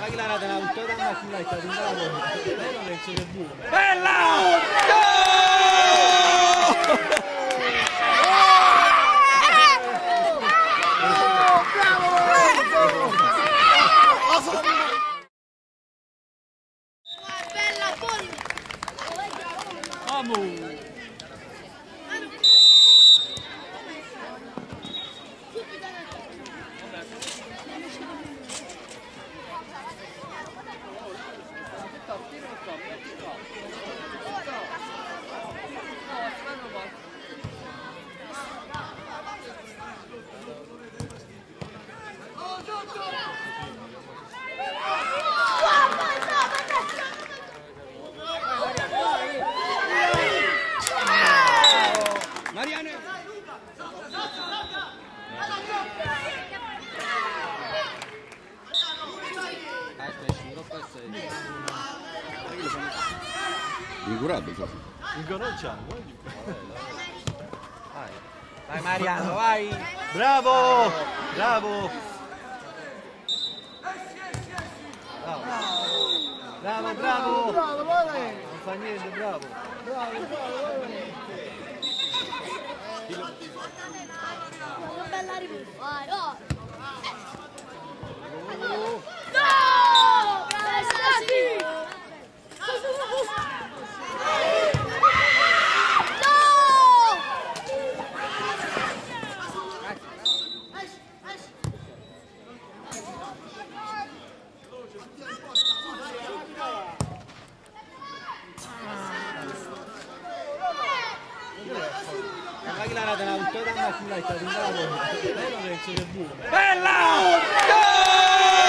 Ma chi l'ha una da macchina è stato un bravo. Lei non penso che buono. Bella! Bella poi! Vamos! Mariano! Incurato, cioè. Inconosciamo. Vai, vai Mariano, vai! Bravo! Bravo! Bravo, bravo! Non fa niente, bravo! Una bella rivolta! Aguilar'a da autorama attilaita dundago. Bella! Gol!